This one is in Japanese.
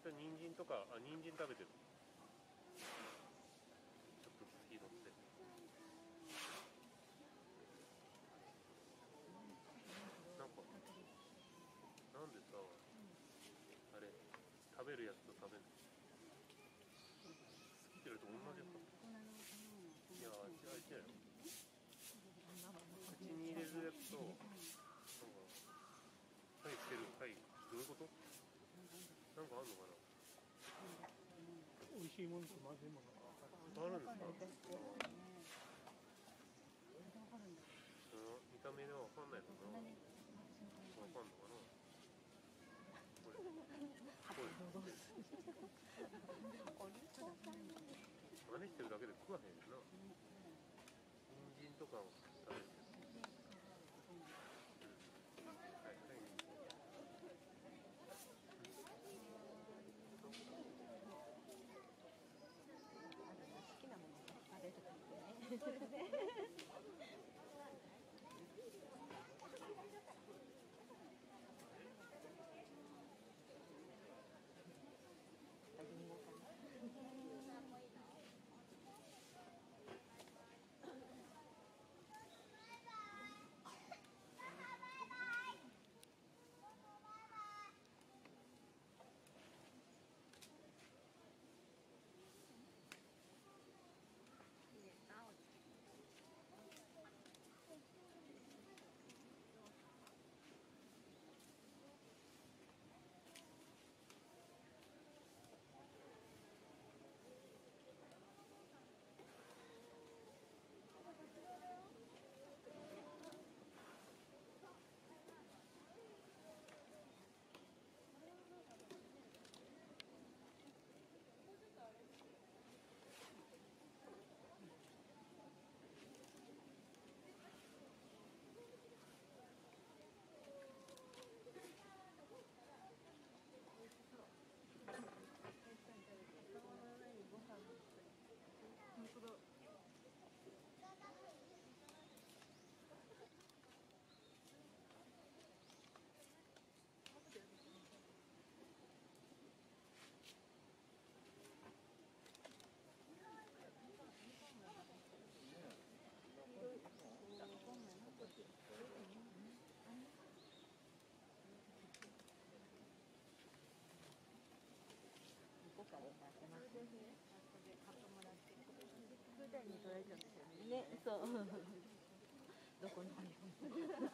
人人参とかあ人参食べてる。ちょっとずつ火乗って。なんかなんでさあれ食べるやつと食べない好きって言われると同じやついやー違う違うよ口に入れるやつとなんかはいしてるはいどういうことなんかあんのかな？美味しいものとまずいものが分かる。あるんですか？その見た目ではわかんないのかな。わかんのかな？これ。これ。真似してるだけで食わへんよな。人参とかを食べるけどうんはいはい好きなものが食べるときね。普段に取られちゃうんですよね。ね、そう。どこにも。